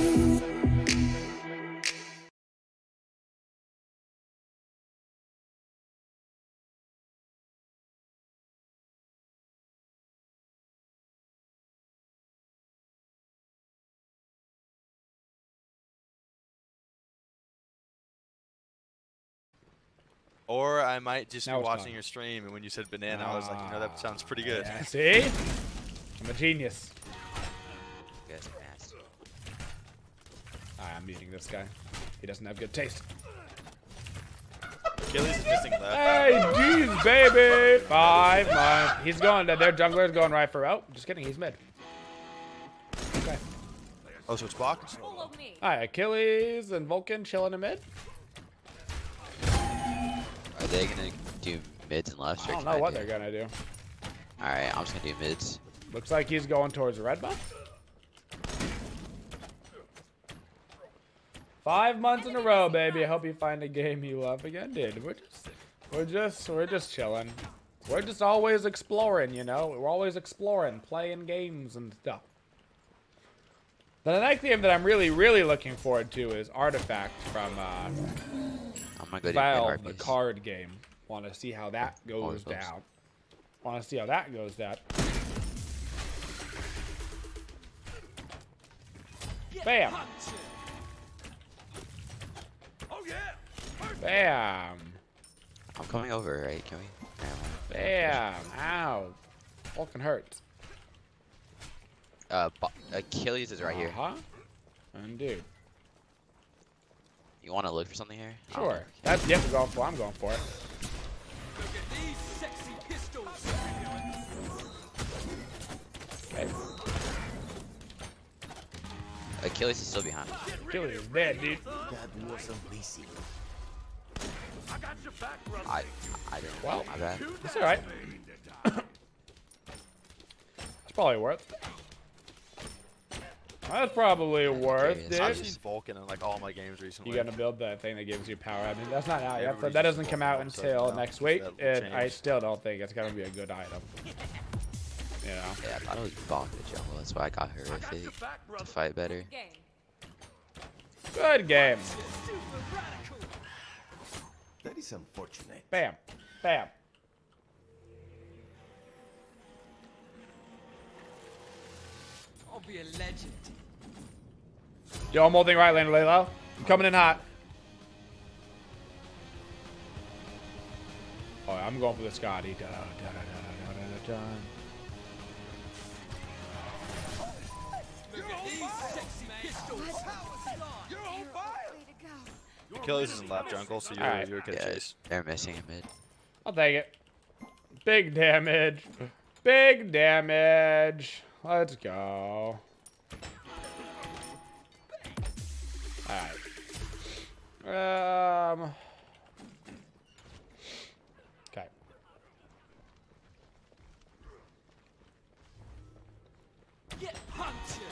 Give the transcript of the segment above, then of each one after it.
Ooh. Or I might just Now be watching done. your stream, and when you said banana, I was like, you know, that sounds pretty good. Yeah, see? I'm a genius. You guys are nasty. Alright, I'm muting this guy. He doesn't have good taste. Achilles is missing left. Hey, jeez, baby! Five months. He's going, to their jungler's going right for, oh, just kidding, he's mid. Okay. Oh, so it's blocked? Follow me. Alright, Achilles and Vulcan chilling in mid. Are they gonna do mids and lefts? I don't know what do- they're gonna do. Alright, I'm just gonna do mids. Looks like he's going towards the red buff. Five months in a row, baby. I hope you find a game you love again, dude. We're just, we're just, we're just chilling. We're just always exploring, you know. We're always exploring, playing games and stuff. The next game that I'm really, really looking forward to is Artifact from uh, I'm gonna go Valve, the card game. Want to see how that goes Always loves- down. Want to see how that goes down. Bam. Bam. I'm coming over, right? Can we? Bam. Ow. Fucking hurts. Uh, Achilles is right here. Huh? And dude. You want to look for something here? I don't know. Sure. That's the I'm going for. I'm going for it. Okay. Achilles is still behind. Achilles is dead, dude. I, I didn't. Well, my bad. It's alright. it's probably worth. That's probably worth it's it. I've obvious. seen Vulcan in like all my games recently. You gonna build that thing that gives you power. I mean, that's not out yet. Everybody's that doesn't come out until now, next week, that will and I still don't think it's gonna be a good item. You know. Yeah, I thought it was Bonk the jungle. That's why I got horrific to fight better. Good game. That is unfortunate. Bam. Bam. I'll be a legend. Yo, I'm holding right lane, Laylo. I'm coming in hot. Oh, I'm going for the Skadi. Da, da, da. Achilles is in left jungle, so you're, Alright. you're good Yeah, chase. they're missing a mid. I'll take it. Big damage. Big damage. Let's go. Alright. Um. Okay.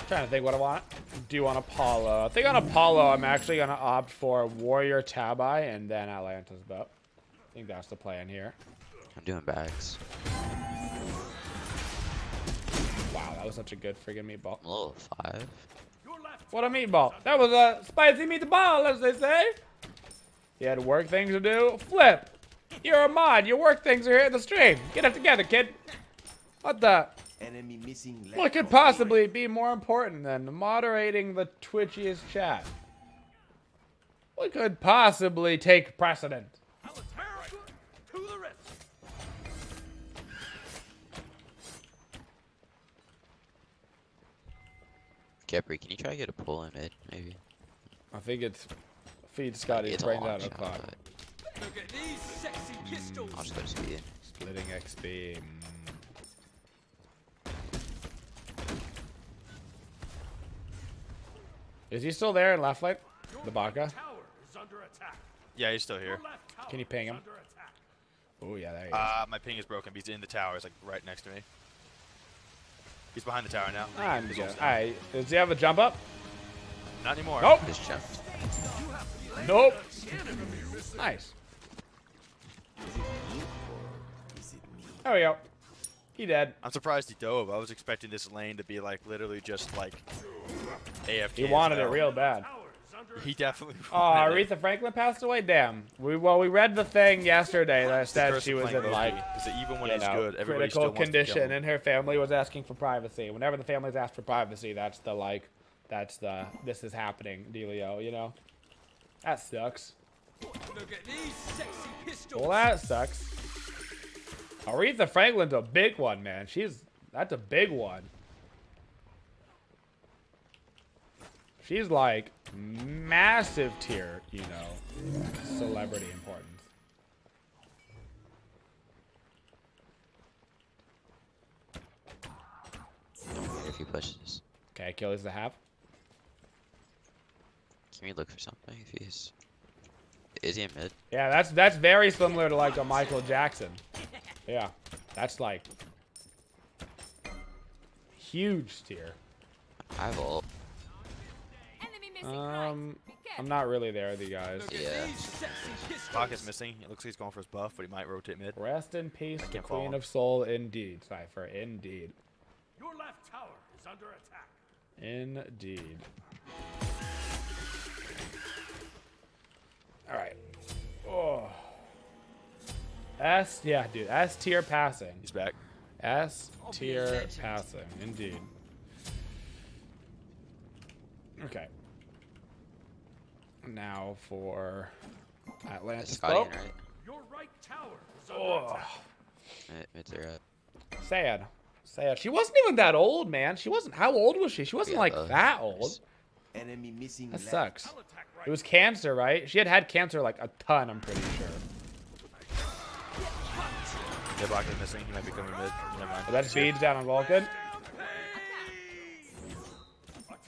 Trying to think what I want. Do you want Apollo? I think on Apollo, I'm actually gonna opt for Warrior Tabi and then Atalanta's Bow. I think that's the plan here. I'm doing bags. Wow, that was such a good friggin' meatball. I'm a five. What a meatball. That was a spicy meatball, as they say. You had work things to do? Flip. You're a mod. Your work things are here at the stream. Get it together, kid. What the? Enemy missing left. What could possibly be more important than moderating the Twitchiest chat? What could possibly take precedent? Khepri, can you try to get a pull in mid, maybe? I think it's feed Skadi's It's a brains long out of shot, clock. Look at these sexy pistols. I'll just go to speed. Splitting XP. mm. Is he still there in left lane? The Baka? Tower is under attack. Yeah, he's still here. Can you ping him? is under attack. Oh yeah, there he is. Uh, my ping is broken. He's in the tower. He's like right next to me. He's behind the tower now. I'm good. almost All down. right, does he have a jump up? Not anymore. Nope. Just jumped. Nope. Nice. Is it me or is it There we go. He dead. I'm surprised he dove. I was expecting this lane to be like literally just like AFK. He wanted it real bad. Tower He definitely. Oh, wanted it. Aretha Franklin passed away. Damn. We well, we read the thing yesterday that said she was in like is that even when you he's know, good, everybody critical still wants to kill condition, and her family was asking for privacy. Whenever the family's asked for privacy, that's the like, that's the this is happening dealio. You know, that sucks. Look at these sexy pistols. Well, that sucks. Aretha Franklin's a big one, man. She's that's a big one. She's like massive tier, you know, celebrity importance. If he pushes, Okay, Achilles the half. can we look for something? If he's is he in mid? Yeah, that's that's very similar to like a Michael Jackson. Yeah, that's like huge tier. I have ult. Enemy missing Um, I'm not really there with you guys. Yeah. these sexy pistols. Bach is missing. It looks like he's going for his buff, but he might rotate mid. Rest in peace, the Queen of Soul, indeed. Cipher, indeed, Your left tower is under attack. indeed. All right. Oh. S, yeah, dude. S tier passing. He's back. S I'll be a tier passing, indeed. Okay. Now for Atalanta's. Is Oh, right? Your right tower is under oh, attack. Mid, mids up. sad. Sad. She wasn't even that old, man. She wasn't. How old was she? She wasn't Yeah, like uh, that old. Enemy missing That left. sucks. Right. It was cancer, right? She had had cancer like a ton. I'm pretty sure. Yeah, Bach is missing. He might be coming mid. Never mind. But that speeds down on Vulcan.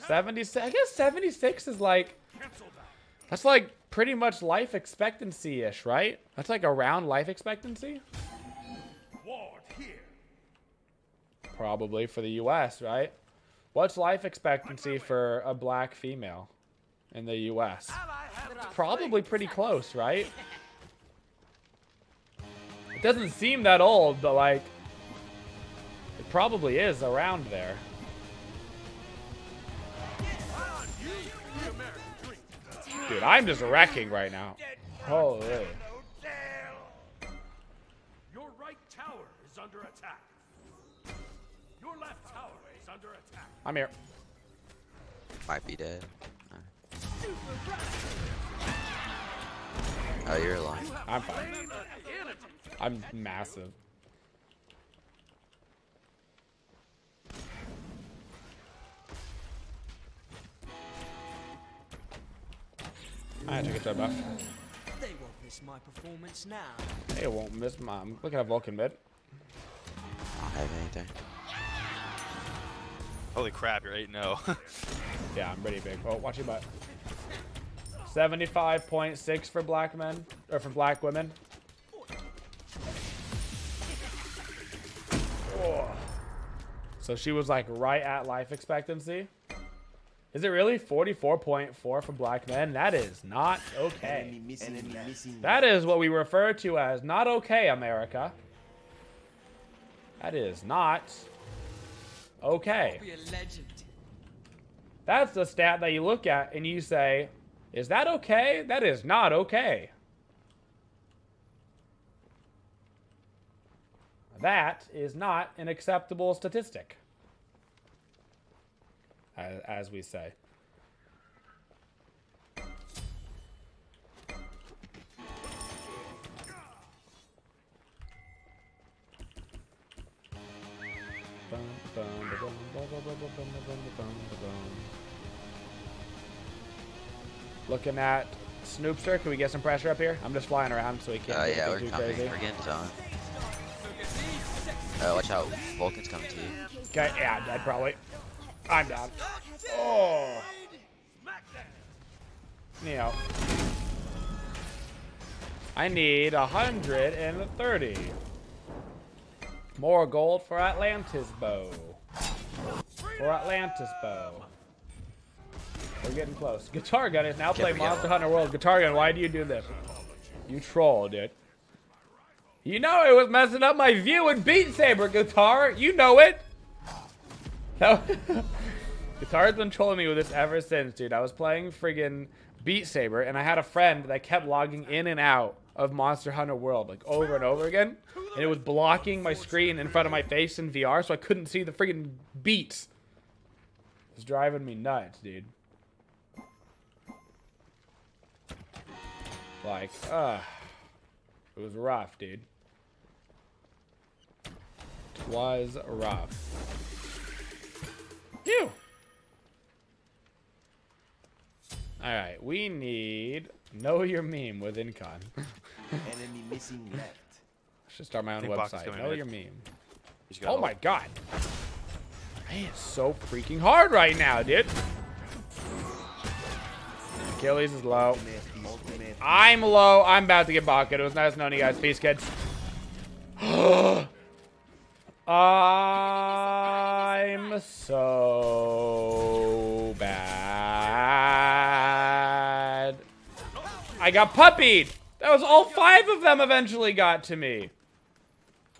76. I guess 76 is like Cancel that. That's like pretty much life expectancy ish, right? That's like around life expectancy, Ward here. probably for the U.S. Right? What's life expectancy for a black female in the U.S.? Ally have Probably pretty close, right? It doesn't seem that old, but like it probably is around there. Dude, I'm just wrecking right now. Holy. Your right tower is under attack. Your left tower is under attack. I'm here. Might be dead. Oh, you're alive. I'm fine. I'm massive. I had to get that buff. They won't miss my performance now. They won't miss my. I'm looking at Vulcan mid. I don't have anything. Holy crap, you're 8 0. Yeah, I'm pretty big. Oh, watch your butt. 75.6 for black men, or for black women. Oh. So she was like right at life expectancy. Is it really 44.4 for black men? That is not okay. Enemy missing Enemy missing That is what we refer to as not okay, America. That is not okay. Be a legend. That's the stat that you look at and you say, is that okay? That is not okay. That is not an acceptable statistic. As, as we say. Looking at Snoopster, can we get some pressure up here? I'm just flying around so he can't oh, do yeah, we're too coming. crazy. We're getting zone. Look at these sexy Oh, uh, watch out. Vulcan's coming to you. Okay, yeah, dead probably. I'm down. Oh, smack you know. I need 130. More gold for Atalanta's bow. For Atalanta's bow. We're getting close. Guitar Gun is now playing. Monster Hunter World. Guitar Gun, why do you do this? You troll, dude. You know it was messing up my view in Beat Saber guitar. You know it. Guitar's been trolling me with this ever since, dude. I was playing friggin' Beat Saber, and I had a friend that kept logging in and out of Monster Hunter World, like over and over again, and it was blocking my screen in front of my face in VR, so I couldn't see the friggin' beats. It's driving me nuts, dude. Like, uh, it was rough, dude. It was rough. Phew. Alright, we need Know Your Meme with Incon. Enemy missing left. I should start my own think Bach is website. coming Know mid. Your Meme. He's got Oh ult. my god. Man, it's so freaking hard right now, dude. Achilles is low. Ultimate, ultimate. I'm low. I'm about to get Baka. It was nice knowing you guys. Peace, kids. Uh, I'm so bad. I got puppied. That was all five of them eventually got to me.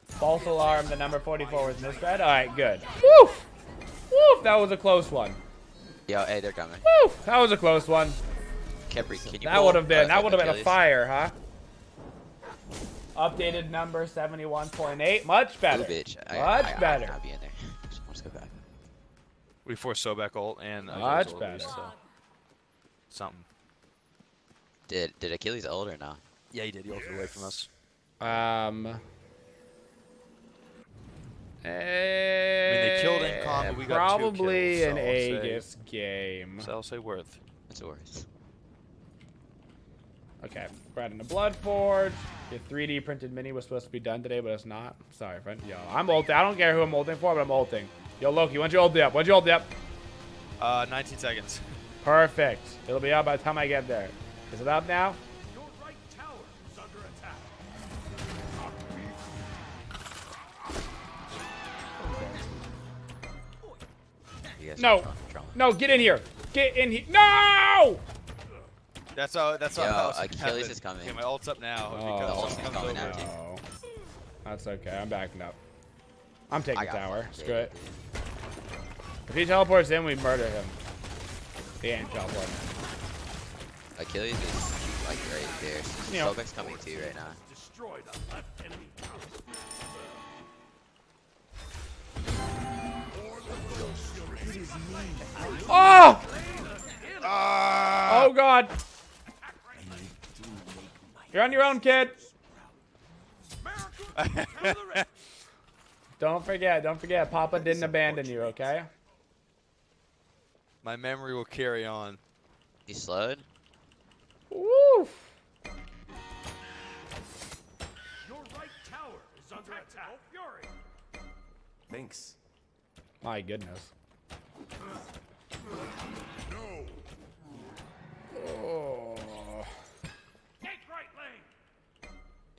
False alarm. The number 44 was misread. All right, good. Woof. Woof. That was a close one. Yo, hey, they're coming. Woof. That was a close one. Khepri, can you That would have been that would have been a fire, huh? Updated number 71.8. Much better. Ooh, bitch. I, Much I, I, better. I, will be in there. We forced Sobek ult and uh, Achilles Much ult at so something. Did did Achilles old or no? Yeah, he did. He ulted away from us. Um. I mean, they killed Incon, but eh, we got two probably kills, an so I'll say- Aegis game. So I'll say worth. It's worse. Okay, we're adding the Blood Forge. The 3D printed mini was supposed to be done today, but it's not. Sorry, friend. Yo, I'm ulting. I don't care who I'm ulting for, but I'm ulting. Yo, Loki, when'd you ult up? When'd you ult up? Uh, 19 seconds. Perfect. It'll be out by the time I get there. Is it up now? Your right tower is under attack. No. No, get in here. Get in here. No! That's all. That's all. Yo, Achilles happened. is coming. Okay, my ult's up now Oh, because ult's coming comes now, too. no. That's okay. I'm backing up. I'm taking tower. fucking Screw it. dude. If he teleports in, we murder him. He ain't teleporting. Achilles is like right there. So You know. Sobek's coming too right now. Destroy the left enemy tower. Oh! Ah! Oh god! You're on your own, kid. America to the rescue. Don't forget, don't forget, Papa didn't abandon you, okay? My memory will carry on. He slowed. Woof! Your right tower is under attack. Fury. Thanks. My goodness. No. Oh. Take right lane. Do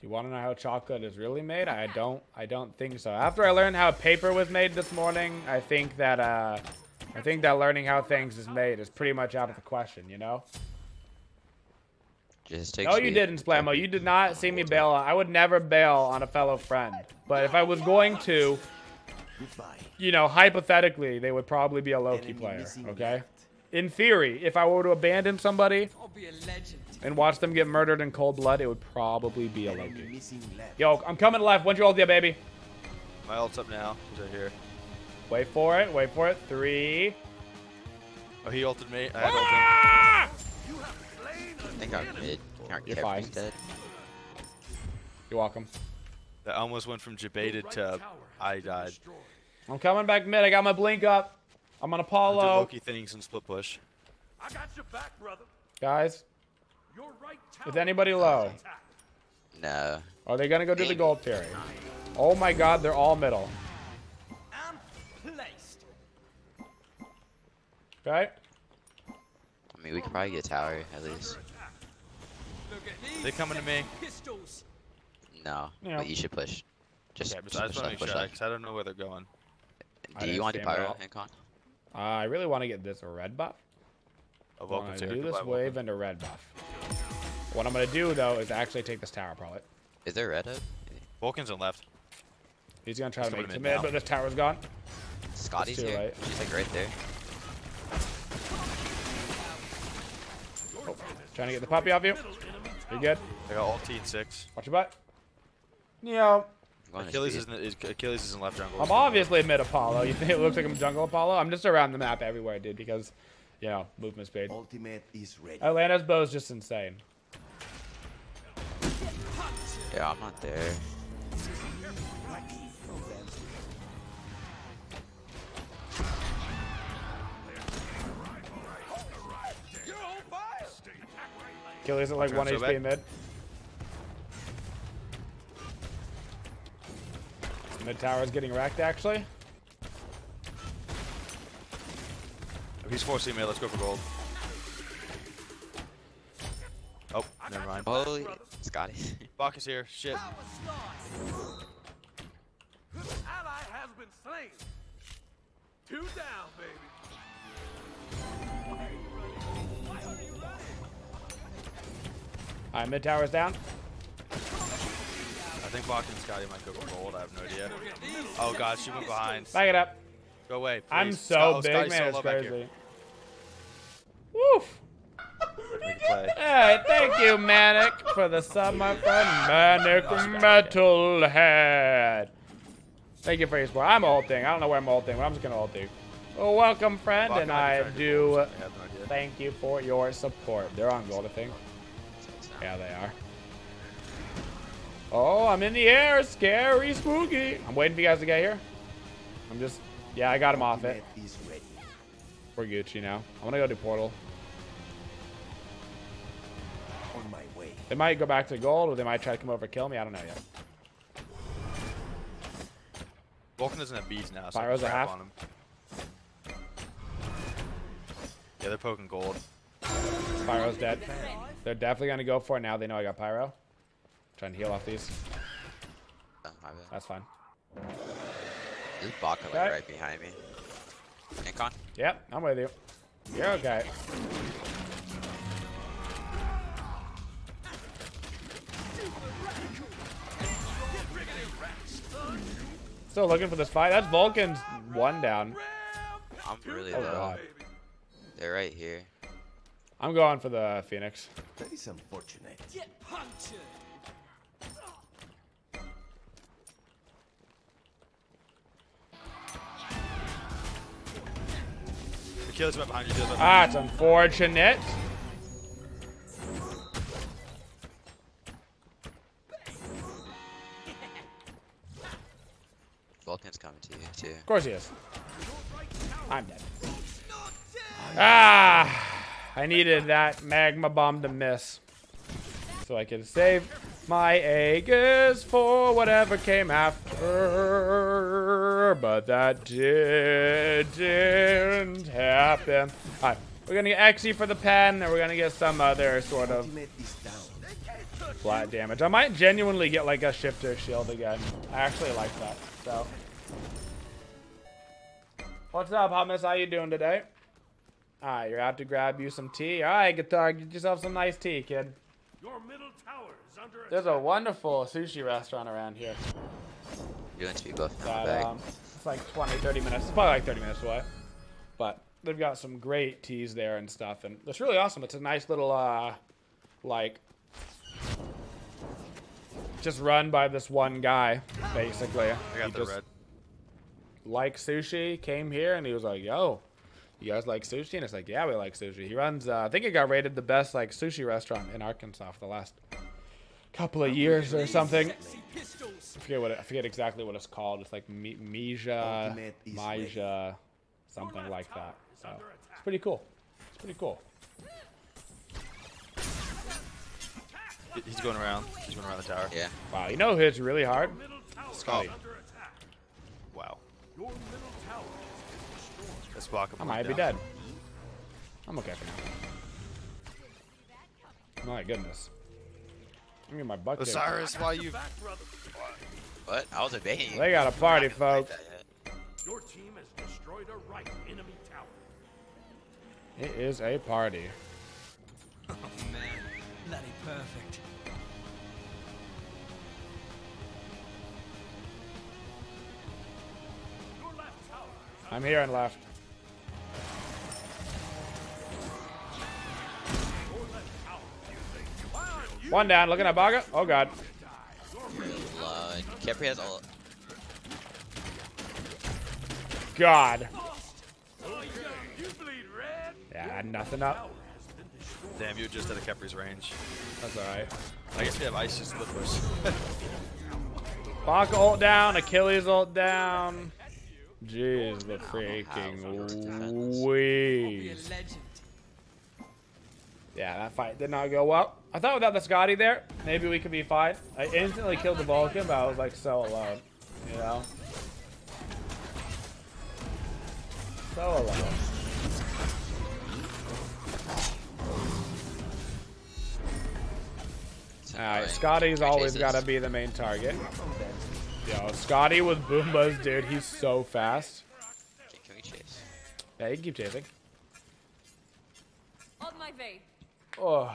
you want to know how chocolate is really made? I don't. I don't think so. After I learned how paper was made this morning, I think that uh, I think that learning how things is made is pretty much out of the question. You know? Just take No, you didn't, Slammo. You did not see me bail. I would never bail on a fellow friend. But if I was going to, you know, hypothetically, they would probably be a Loki Enemy player. Okay? In theory, if I were to abandon somebody I'll be a legend. and watch them get murdered in cold blood, it would probably be a Enemy Loki. missing. Yo, I'm coming left. When's your ult, yeah, baby? My ult's up now. He's right here. Wait for it. Wait for it. Three. Oh, he ulted me. I had ulted. Ah! I think our mid. Our You're Khepri's fine. dead. You're welcome. That almost went from debated to I died. I'm coming back mid. I got my blink up. I'm on I did Apollo. Loki things and split push. I got your back, brother. Guys, Your right is anybody low? No. Are they going to go do the gold tiering? Oh my god, they're all middle. Okay? I mean, we could probably get tower at least. They're coming to me. Pistols. No, Yeah. but you should push. Just, Yeah, just I push just want to left, push sure left. I don't know where they're going. I Do didn't you want to see do him at pyro all. Uh, I really want to get this red buff. I welcome want to to do this Goodbye, wave welcome. into red buff. What I'm going to do, though, is actually take this tower, probably. Is there red up? Vulcan's on left. He's gonna try He's to make coming it to mid, now. but this tower's gone. Skadi's too here. late. She's like right there. Trying to get the puppy off you. You good? I got ult and six. Watch your butt. Neo. I'm going to Achilles is, in the, is Achilles is in left jungle. I'm obviously mid Apollo. You think it looks like I'm jungle Apollo? I'm just around the map everywhere, dude, because, you know, movement speed. Ultimate is ready. Atalanta's bow is just insane. Yeah, I'm not there. Achilles at like 1 so HP bad. mid. Mid is getting wrecked, actually. If he's forcing me, let's go for gold. Oh, never mind. Holy Skadi. Bach is here. Shit. Ally has been slain. Two down, baby. Alright, mid tower's down. I think Bach and Skadi might go for gold. I have no idea. Oh god, she went behind. Back it up. Go away. Please. I'm so Scott- big, Skadi's man. It's crazy. Woof. Hey, thank you, Manic, for the sub, my friend. Manic Metalhead. Thank you for your support. I'm ulting. I don't know where I'm ulting, but I'm just gonna ulting. Well, welcome, friend, and I do. I no thank you for your support. They're on gold, I think. Yeah, they are. Oh, I'm in the air. Scary, spooky. I'm waiting for you guys to get here. I'm just, yeah, I got him off it. Ultimate is. We're Gucci now. I'm gonna go do portal. On my way. They might go back to gold, or they might try to come over and kill me. I don't know yet. Vulcan doesn't have beads now, so I Pyro's can a trap half. on him. Yeah, they're poking gold. Pyro's dead. They're definitely gonna go for it now. They know I got pyro. Trying to heal off these. Oh. That's fine. This Baka like right behind me. Incon? Yep, I'm with you. You're okay. Still looking for this fight. That's Vulcan's one down. I'm really Oh low. god. They're right here. I'm going for the Phoenix. That is unfortunate. Get punctured. Achilles right behind you. Right behind Ah, it's unfortunate. Vulcan's coming to you too. Of course he is. I'm dead. Ah! I needed that magma bomb to miss. So I could save my Aegis for whatever came after. But that didn't happen. Alright, we're gonna get Xe for the pen, and we're gonna get some other sort of Ultimate is down. flat damage. I might genuinely get like a shifter shield again. I actually like that. So, what's up, Hummus? How you doing today? Alright, you're out to grab you some tea. Alright, guitar, get yourself some nice tea, kid. Your middle tower is under There's a wonderful sushi restaurant around here. You and Speed both That, coming back. um, it's like 20, 30 minutes. It's probably like 30 minutes away. But they've got some great teas there and stuff. And it's really awesome. It's a nice little, uh, like, just run by this one guy, basically. I got He the just red. liked sushi, came here, and he was like, yo, you guys like sushi? And it's like, yeah, we like sushi. He runs, uh, I think it got rated the best, like, sushi restaurant in Arkansas for the last couple of years or something. I forget what it, I forget exactly what it's called. It's like Mi- Mija, Mija, something like that. So it's pretty cool. It's pretty cool. He's going around. He's going around the tower. Yeah. Wow, you know who hits really hard? Middle tower Skadi. is. Wow. This block I might down. be dead. I'm okay for now. My goodness. Give me my bucket. Osiris, why you... What? I was evading. They got a party, folks. Your team has destroyed a right enemy tower. It is a party. Oh, man. Bloody perfect. I'm here and left. One down, looking at Baga. Oh god. Uh, Blood. Khepri has all. God. You bleed red. Yeah, nothing up. Damn, you just at a Khepri's range. That's alright. I guess we have ice just slippers. Baka ult down, Achilles ult down. Jeez, the freaking legend. wheeze. Yeah, that fight did not go well. I thought without the Skadi there, maybe we could be fine. I instantly killed the Vulcan, but I was like so alone. You know? So alone. Alright. Skadi's always got to be the main target. Yo, Skadi with Boombas, dude, he's so fast. Can, can we chase? Yeah, you can keep chasing. On my way. Oh.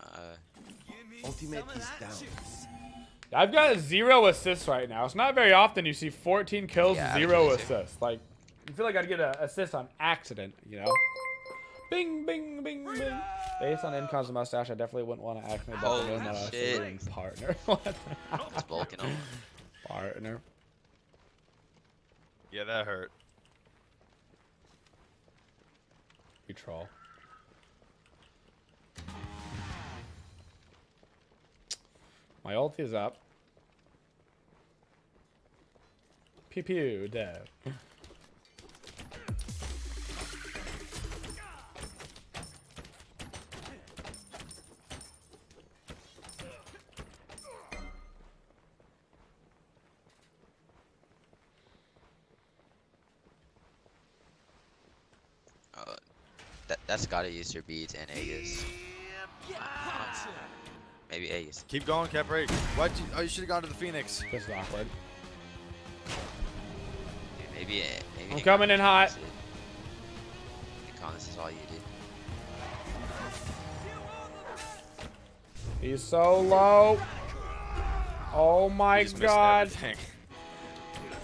Uh, Ultimate is down. I've got zero assists right now. It's not very often you see 14 kills, Yeah, zero assists. Like, you feel like I'd get an assist on accident, you know? Bing, bing, bing, bing. Based on Incon's mustache, I definitely wouldn't want to ask me about Holy the my shit. saloon partner. what? it's Vulcan. ult. partner. yeah, that hurt. You troll. My ult is up. Pew pew, dead. Uh, that that's gotta use your beads and Aegis. Maybe Aegis. Keep going, Khepri. What? You, oh, you should have gone to the Phoenix. This is awkward. Maybe. uh, maybe I'm coming in hot. uses this is all you did. He's so low. Oh my You god.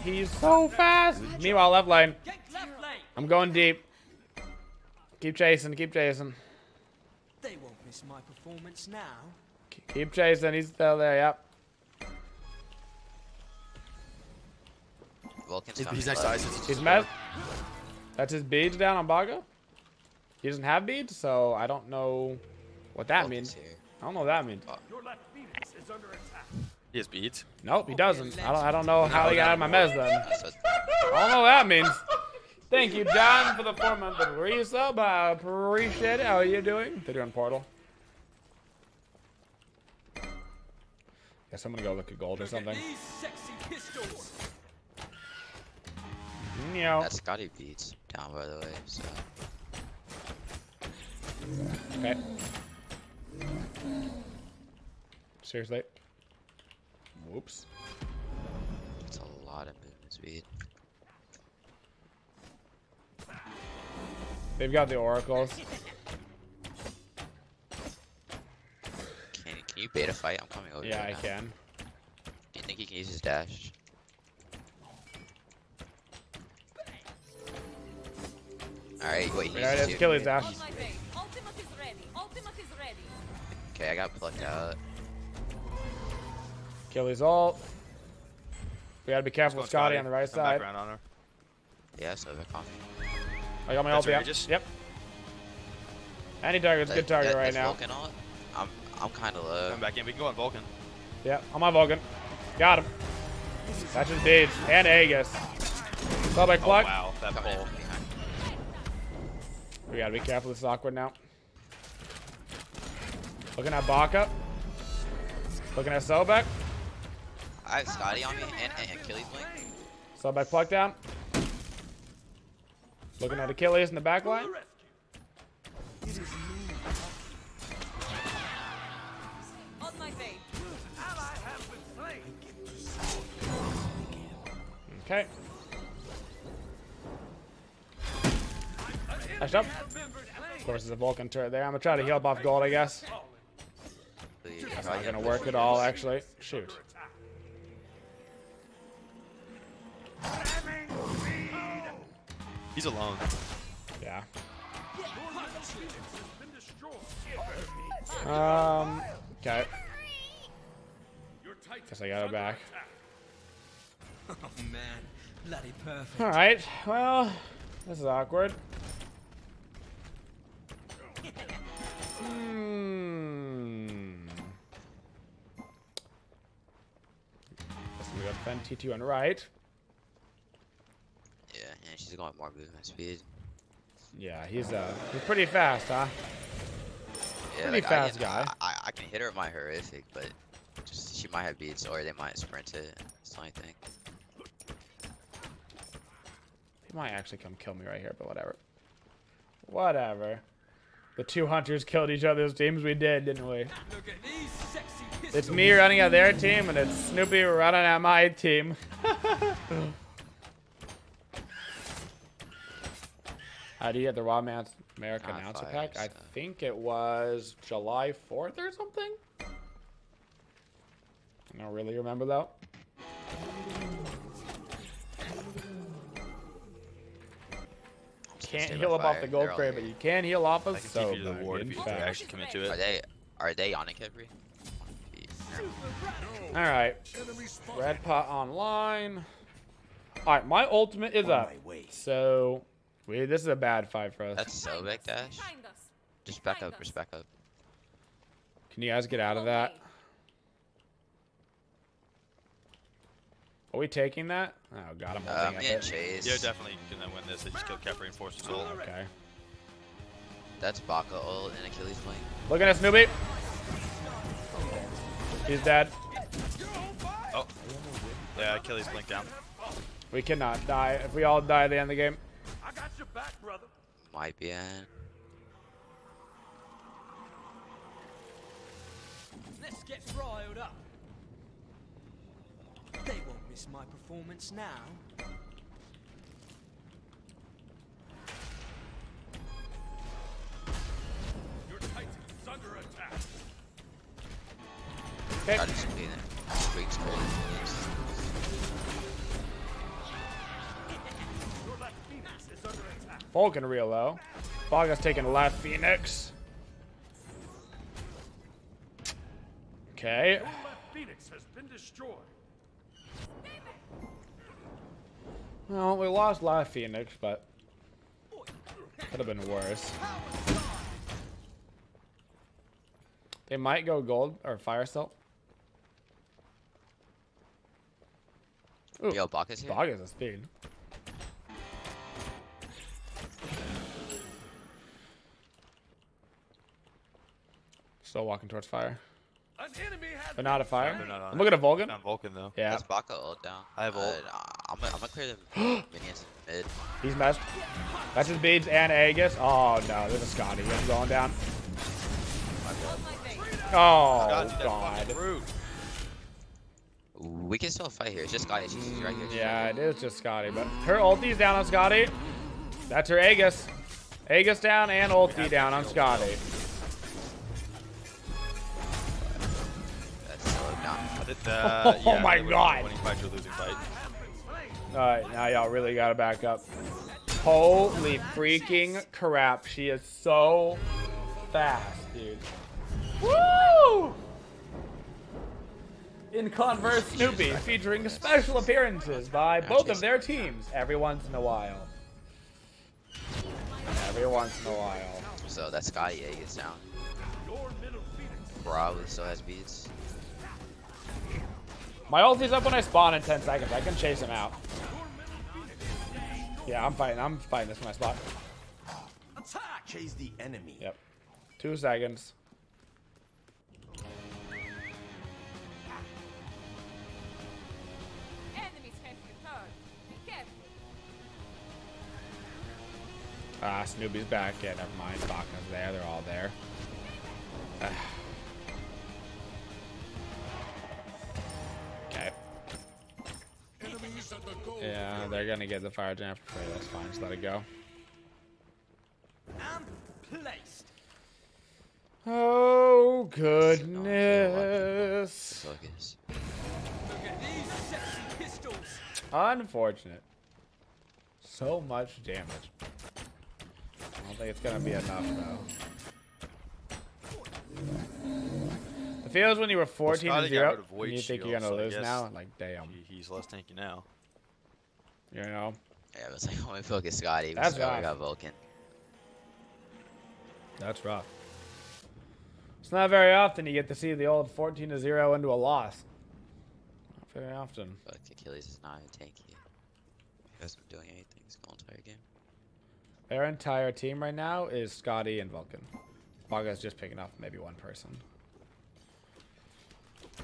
He's so fast. Meanwhile, left lane. Left lane. I'm going deep. Keep chasing, keep chasing. They won't miss my performance now. Keep chasing. He's still there, yep. Vulcan's He's, he's next to left. ice. He's met. That's his beads down on Baga. He doesn't have beads, so I don't know what that Vulcan's means. here. I don't know what that means. Uh, Your left is under attack. He has beads. Nope, he doesn't. I don't. I don't know how he got out of my mez then. I don't know what that means. Thank you, John, for the four month resub. I appreciate it. How are you doing? They're doing Portal. Guess I'm gonna go look at gold or something. These sexy pistols. Meow. that's Skadi beads down by the way. So Okay. Seriously. Whoops. it's a lot of movement speed. They've got the oracles. Can can you beta fight? I'm coming over. Yeah, right I now. can. Do you think he can use his dash? Alright, wait, he There it uses is. two. Kill his dash. On my way. Ultimate is ready. Ultimate is ready. Okay, I got plucked out. Kill his ult. We gotta be careful with Skadi on the right Come back side. around on her. Yeah, so back on. I got my That's ult. Yep. Regis? Yep. Any target's a good target that- right that's now. Vulcan ult? I'm I'm kind of low. Come back in. We can go on Vulcan. Yeah, I'm on Vulcan. Got him. That's his beads. And Aegis. Public Oh, pluck. wow. That Coming pull. We gotta be careful. This is awkward now. Looking at Baka. Looking at Sobek. I have Skadi on me and, and Achilles blink. Sobek pluck down. Looking at Achilles in the back line. Okay. Flashed up. Of course, there's a Vulcan turret there. I'm gonna try to heal up off gold, I guess. That's not gonna work at all, actually. Shoot. He's alone. Yeah. Um. Okay. Guess I got it back. Oh man, bloody perfect. All right. Well, this is awkward. Hmm. Guess we got defend T2 on right. Yeah, and she's going more movement speed. Yeah, he's uh he's pretty fast, huh? Yeah, Pretty like, fast I, guy. I, I, I can hit her with my horrific, but just she might have beats or they might sprint it. That's the only thing. He might actually come kill me right here, but whatever. Whatever. The two hunters killed each other's teams. We did, didn't we? Look at these sexy. It's me running at their team, and it's Snoopy running at my team. How do you get the Raw Man American Ah, Announcer Pack? I think it was July 4th or something. I don't really remember that. Can't heal up off fire, the gold all crate, here. but you can heal off of can so keep you to the ward if you fact. actually commit to Are it. they are they on it, Khepri? All right, red pot online. All right, my ultimate is On up. my. So, we this is a bad fight for us. That's so big dash. Just back up, just back up. Can you guys get out of that? Are we taking that? Oh god, I'm Uh, holding me up and it. Chase. You're definitely gonna win this. They just killed Cap Reinforced Soul. Okay. That's Baka ult and Achilles link. Look at us, newbie! He's dead. Oh. Yeah, Achilles blinked down. We cannot die. If we all die at the end of the game. I got your back, brother. Might be in. Let's get riled up. They my performance now. Your Titan under attack. Okay. Try to speed it. Streaks cold. Your left Phoenix is under attack. Vulcan real low. Baga's taking left Phoenix. Okay. Your left Phoenix has been destroyed. Well, we lost left Phoenix, but could have been worse. They might go gold or fire still. Ooh, Yo, Baka's here. Baga's a speed. Still walking towards fire. An enemy But not a fire. They're not I'm it. looking at Vulcan. On Vulcan though. Yeah, That's Baka ult down. I have ult. Uh, I'm gonna I'm gonna clear the minions mid. he's messed. That's his beads and Aegis. Oh no, there's a Skadi. I'm going down. On my way. Oh God, dude, that's god. We can still fight here. It's just Skadi. She's she's right here. She's Yeah, right it is just Skadi, but her ulti's down on Skadi. That's her Aegis. Aegis down and ulti down on Skadi. That's so down. I did, uh, Oh yeah, my God. Winning fight to a losing fight. Alright, now y'all really gotta back up. Holy freaking crap. She is so fast, dude. Woo! In Converse Snoopy, featuring special appearances by both of their teams every once in a while. Every once in a while. So that's Gaia gets down. your middle Phoenix. Probably still has beats. My ulti's up when I spawn in 10 seconds. I can chase him out. Yeah, I'm fighting. I'm fighting this for my spot. Attack! Chase the enemy. Yep. Two seconds. Enemies have returned. Be careful. Ah, Snoopy's back. Yeah, never mind. Baka's there. They're all there. Yeah, they're gonna get the fire jam for free. That's fine. Just let it go. And placed. Oh goodness. Look at these sexy pistols. Unfortunate. so much damage. I don't think it's gonna be enough though. The feels when you were 14 Skadi to 0 rid and you think you're gonna so lose now. Like damn, He, he's less tanky now. You know. Yeah, it was like when we focus Skadi, That's still rough. got Vulcan. That's rough. It's not very often you get to see the old 14 to 0 into a loss. Not very often. But Achilles is not a tanky. He hasn't been doing anything this whole entire game. Their entire team right now is Skadi and Vulcan. Baga's just picking up maybe one person.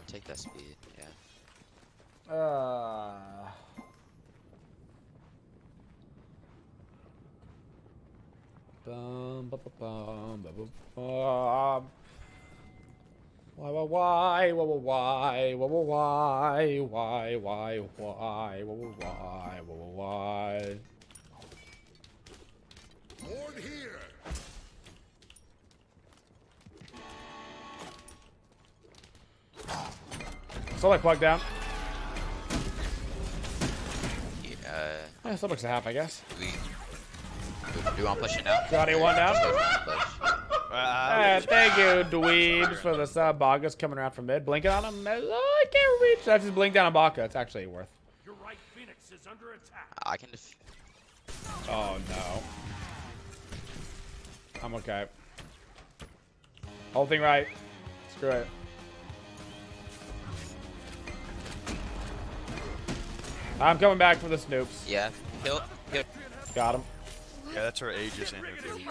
Take that speed, yeah. Uh, bum, ba, ba, bum, ba, ba, bum. Why, why, why, why, why, why, why, why, why, why, why, why, why, why, why. Board here. Solar plug down. Yeah, uh, Yeah, Solar's a half, I guess. we, do you want to push it now? Skadi, one down. Just wait for the push. Uh, thank you, dweebs, for the sub. Baga's coming around from mid. Blinking on him. Oh, I can't reach. That's just blink down on Baka. It's actually worth. Your right phoenix is under attack. I can just. Oh, no. I'm okay. Whole thing right. Screw it. I'm coming back for the Snoops. Yeah, kill, kill. Got him. Yeah, that's her Aegis and her Achilles.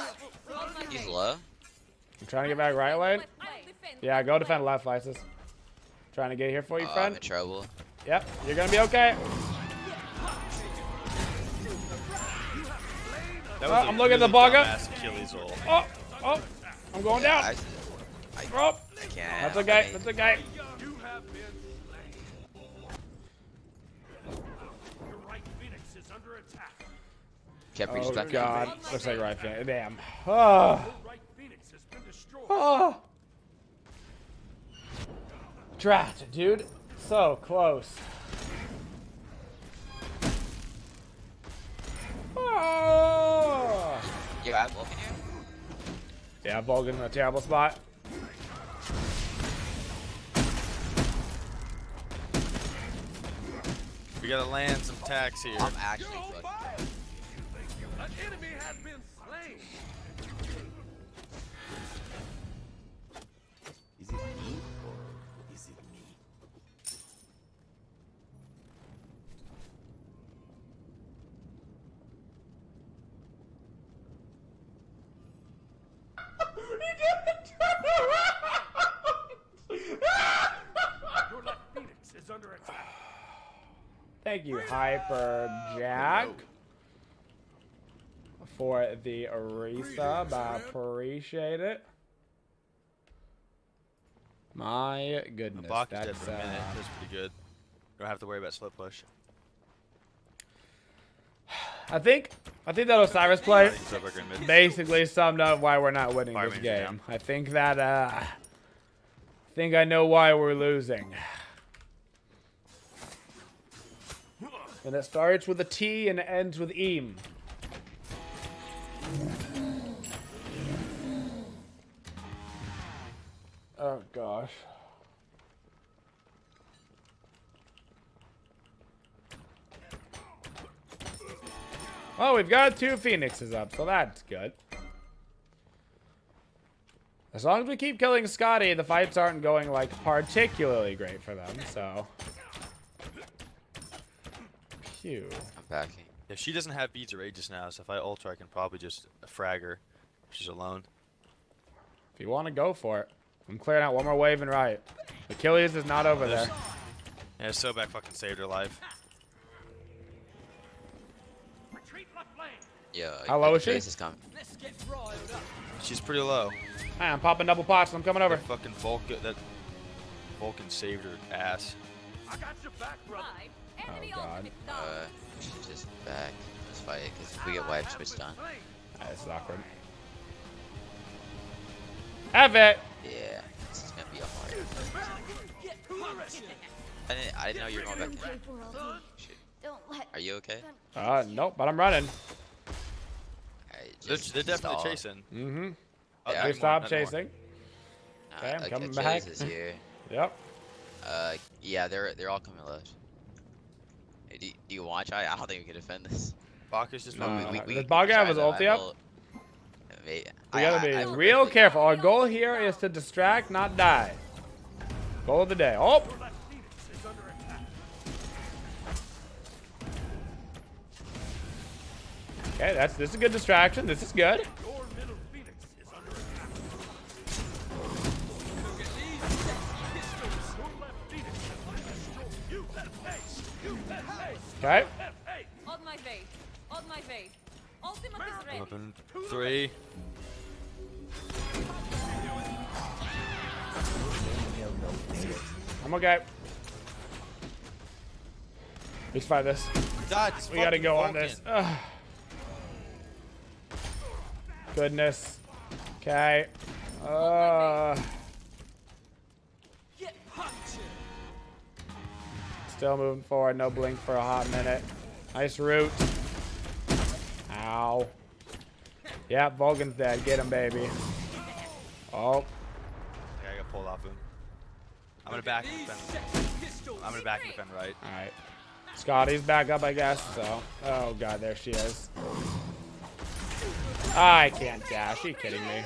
He's way. low. I'm trying to get back right lane. Yeah, go defend left, Lysis. Trying to get here for you, Oh, I'm friend. in trouble. Yep, you're gonna be okay. That Oh, was a I'm looking at the really Baga. Achilles. Oh, oh, I'm going Yeah, down. I, I, Oh, I can't. that's okay. That's okay. Kept reaching Oh back. God, looks like right fan. Damn. Ah. Oh, Your right phoenix has been destroyed. oh. Draft, dude. So close. Oh. You got Vulcan here? Yeah, Vulcan in a terrible spot. We gotta land some tax here. I'm actually fucking. An enemy has been slain. Is it me or is it me? Your left phoenix is under attack. Thank you, Hyper Jack, for the resub. I appreciate it. My The goodness, block is dead that's for a minute. uh, That's pretty good. Don't have to worry about slow push. I think I think that Osiris play He's up in mid. basically summed up why we're not winning Fire this game. down. I think that uh, I think I know why we're losing. And it starts with a T and it ends with eam. Oh gosh. Well, we've got two phoenixes up, so that's good. As long as we keep killing Skadi, the fights aren't going, like, particularly great for them, so... Phew. I'm backing. If she doesn't have beads or Aegis now, so if I ult her, I can probably just frag her. She's alone. If you want to go for it. I'm clearing out one more wave and right. Achilles is not over there. Yeah, Sobek fucking saved her life. Retreat left lane. Yeah. How low is she? Is coming. Let's get riled up. She's pretty low. Hey, I'm popping double pots. I'm coming over. That fucking Vulcan, that Vulcan saved her ass. I got your back, brother. Five. Enemy God. ultimate Uh, down. we should just back. Let's fight it, because if we get wiped, it's done. Slain. This is awkward. Have it. Yeah. This is gonna be a hard. Get punished. I didn't, I didn't know you were going back in. Shit. Are you okay? Uh, nope, but I'm running. Alright, They're, just they're definitely stall. chasing. Mm-hmm. Oh, Yeah, They another stop one, another one. chasing. Nah, Okay, I'm Ach- coming back. is here. Yep. Uh, yeah, they're they're all coming left. Hey, do, do you watch? I I don't think we can defend this. Bacchus just No, no, no, we, we, Does we Bog can have his though, ulti up? will- May- We gotta I- be I real personally- careful. Our goal here is to distract, not die. Goal of the day. Oh, Your left phoenix is under attack. okay. That's this is a good distraction. This is good. Your middle phoenix is under attack. Look at these sexy pistols. Your left phoenix has been destroyed. You have haste. You have haste. Okay. Have. On my way. On my way. Ultimate is ready. Three. I'm okay. Let's fight this. That's We gotta go on this. Ugh. Goodness. Okay. Uh, still moving forward. No blink for a hot minute. Nice root. Ow. Yeah, Vulcan's dead. Get him, baby. Oh, Okay, I got pulled off him. I'm gonna back and defend. I'm gonna back and defend right. all right. Skadi's back up, I guess. So, oh god, there she is. I can't dash. Are you kidding me?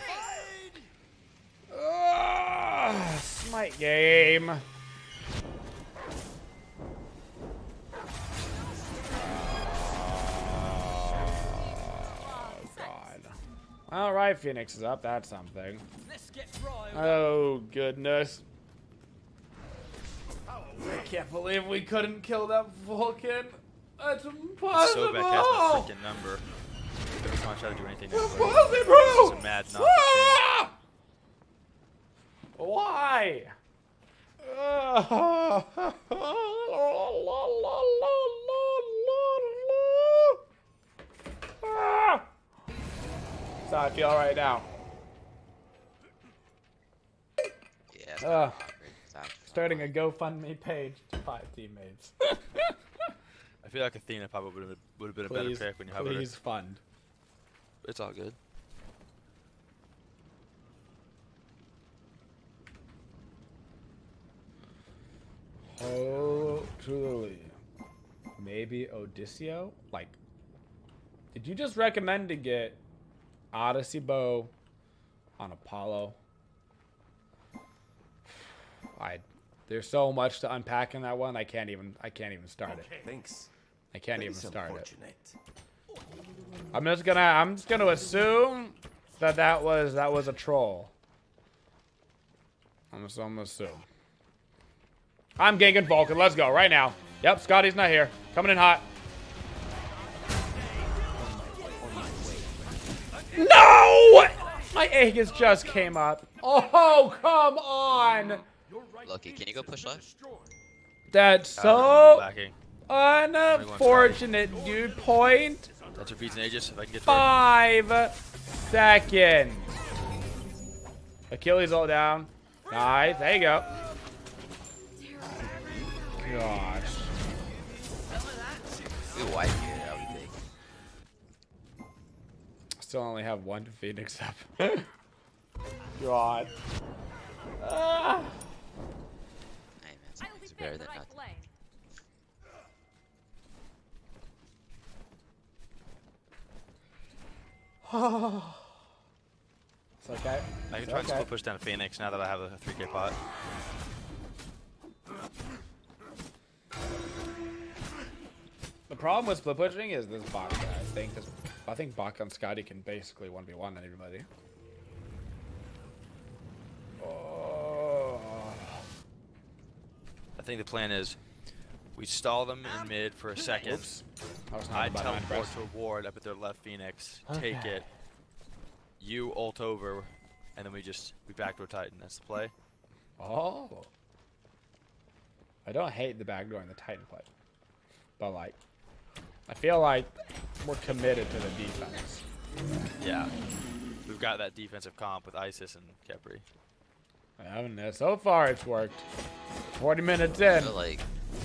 Ugh, smite game. All right, Phoenix is up. That's something. Let's get. Oh goodness. I can't believe we couldn't kill that Vulcan. That's impossible. Sobek has my freaking number. Every time I try to do anything, that's Impossible. This is a mad nonsense. Ah! Why? Ah. That's how I feel right now. Yeah. it's Ugh. not awkward, it's actually not Starting a GoFundMe page to five teammates. I feel like Athena probably would have would have been a better pick when you have her. please fund. It's all good. Oh, truly. Maybe Odysseus? Like, did you just recommend to get Odyssey Bow on Apollo? I, there's so much to unpack in that one. I can't even. I can't even start it. Thanks. I can't That even start it. I'm just gonna. I'm just gonna assume that that was that was a troll. I'm just, I'm gonna assume. I'm ganking Vulcan. Let's go right now. Yep, Skadi's not here. Coming in hot. No! My Aegis just came up. Oh, come on. Your right Loki, can you go push left? That's Uh, so unfortunate, dude. Point That's repeats and Aegis if I can get to five seconds. Achilles all down. Nice. There you go. Gosh. We white here, that would be big. Still only have one Phoenix up. God. Ah. Hey man, I'll something's better than right nothing. lane. It's okay. I can It's try and okay. still push down Phoenix now that I have a 3k pot. The problem with split pushing is this bot guy. I think this, I think Bach and Skadi can basically 1v1 anybody. Oh. I think the plan is we stall them in um, mid for a second. Whoops. I was not I teleport to a ward up at their left Phoenix, take Okay. it. You ult over, and then we just we backdoor Titan. That's the play. Oh. I don't hate the backdoor and the Titan play. But like I feel like we're committed to the defense. Yeah, we've got that defensive comp with Isis and Khepri. I haven't uh, so far it's worked. 40 minutes I in. feel like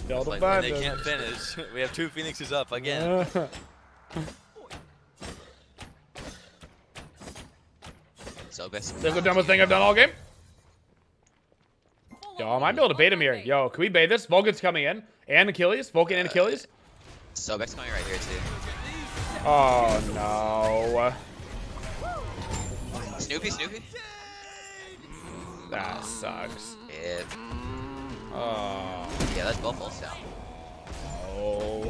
Still Like when they can't finish. we have two phoenixes up again. So best. This is the dumbest thing I've done all game. Yo, I might be able to bait him here. Yo, can we bait this? Vulcan's coming in. And Achilles. Vulcan and Achilles. So Sobek's coming right here too. Oh, no. Snoopy, Snoopy. That sucks. Yeah, Oh. yeah, that's both full down. oh.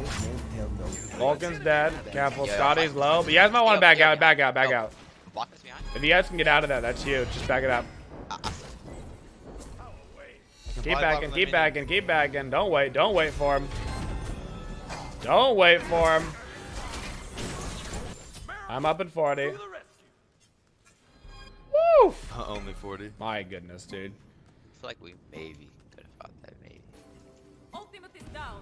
Vulcan's dead. Careful. Yeah, Skadi's low. But you guys might want to back out. Back out. Back out. Block us. If you guys can get out of that, that's huge. Just back it up. Keep backing, keep backing, keep backing. Don't wait, don't wait for him. Don't wait for him. I'm up at 40. To the. Woo! Uh, Only 40. My goodness, dude. I feel like we maybe could have fought that. Maybe. Ultimate is down.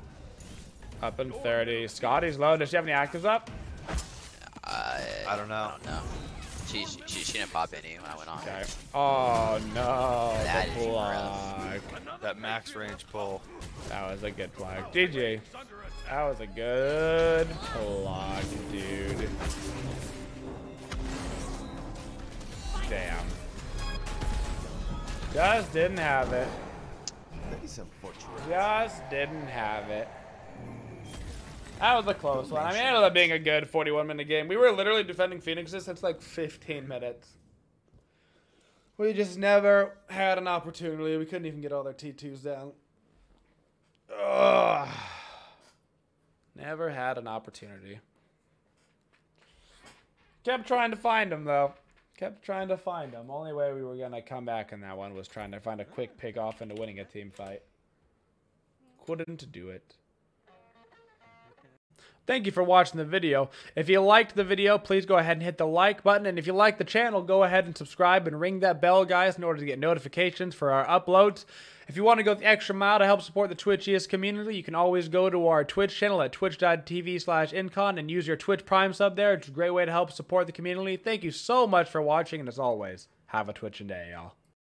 Up in 30. Skadi's low. Does she have any actives up? Uh, I don't know. I don't know. She, she, she, she didn't pop any when I went on. Okay. Oh no. That The is flag. That max range pull. That was a good flag. GG. Is under attack. That was a good block, dude. Damn. Just didn't have it. That is unfortunate. Just didn't have it. That was a close one. I mean, it ended up being a good 41 minute game. We were literally defending Phoenixes since like 15 minutes. We just never had an opportunity. We couldn't even get all their T2s down. Ugh. Never had an opportunity. Kept trying to find them though. Kept trying to find them. Only way we were gonna come back in that one was trying to find a quick pick off into winning a team fight. Couldn't do it. Thank you for watching the video. If you liked the video, please go ahead and hit the like button. And if you like the channel, go ahead and subscribe and ring that bell, guys, in order to get notifications for our uploads. If you want to go the extra mile to help support the Twitch ES community, you can always go to our Twitch channel at twitch.tv slash incon and use your Twitch Prime sub there. It's a great way to help support the community. Thank you so much for watching, and as always, have a Twitching day, y'all.